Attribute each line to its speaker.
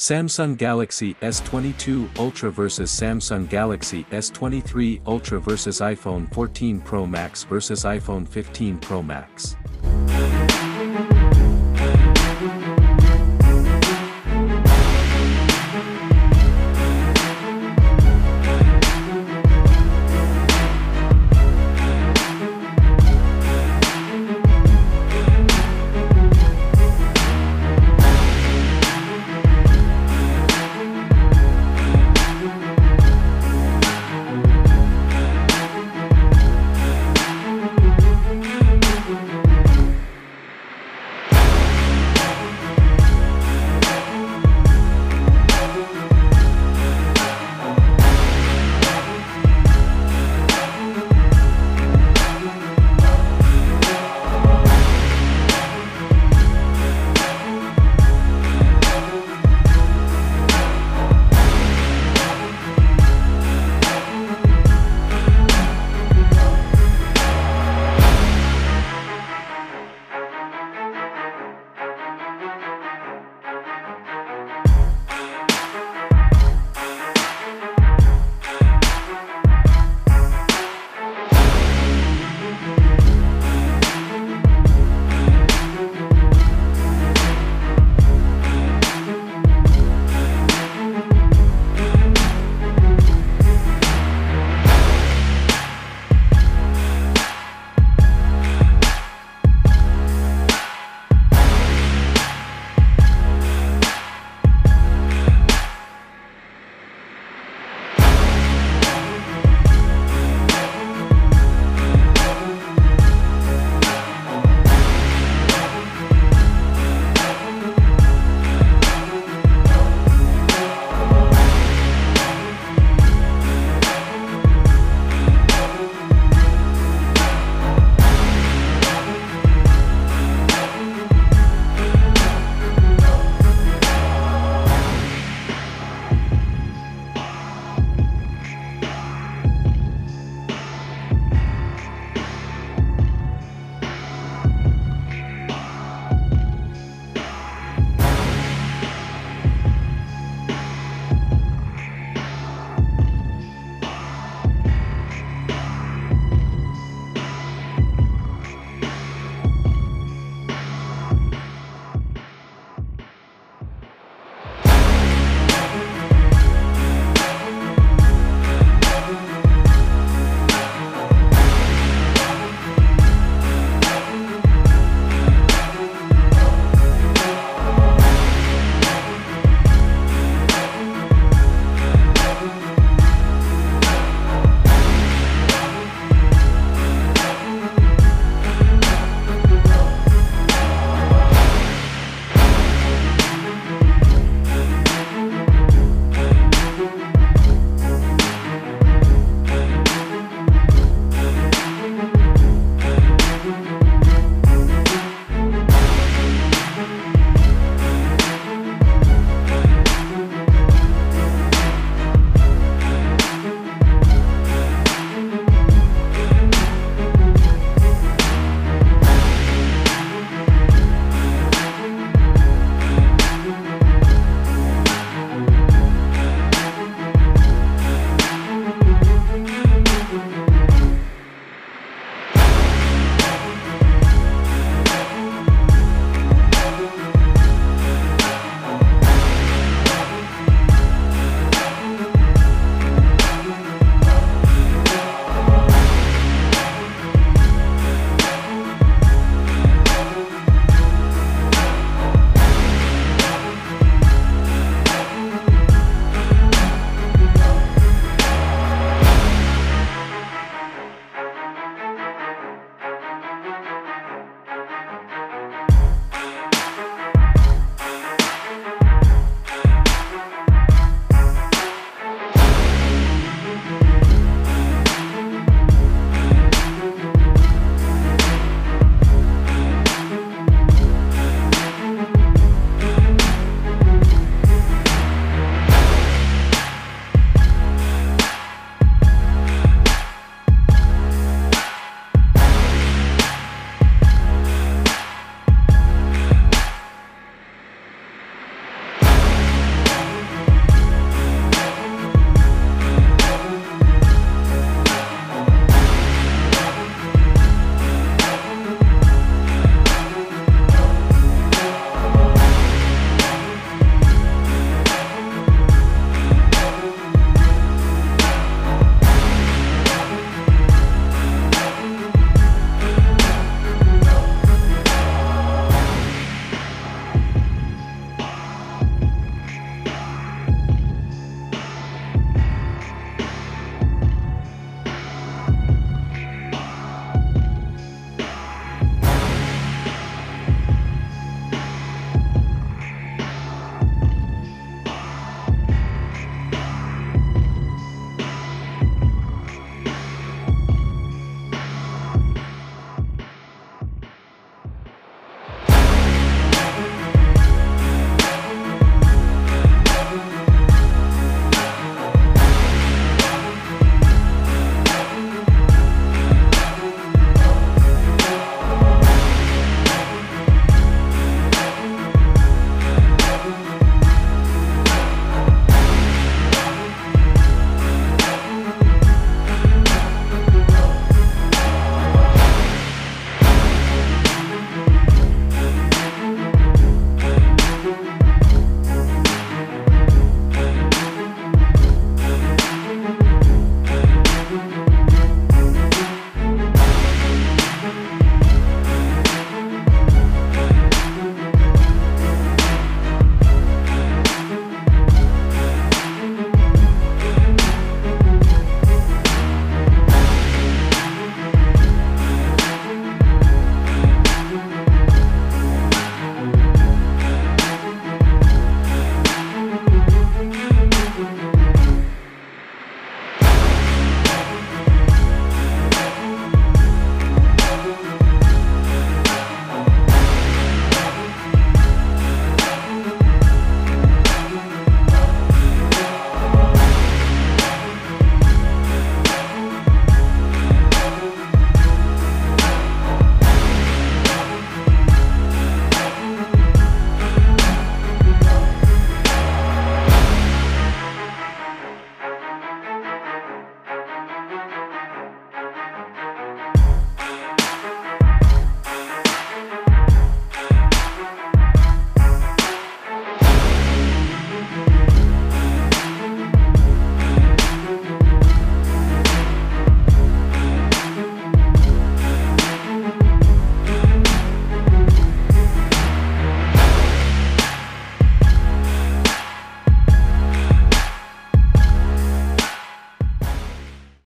Speaker 1: Samsung Galaxy S22 Ultra vs Samsung Galaxy S23 Ultra vs iPhone 14 Pro Max vs iPhone 15 Pro Max.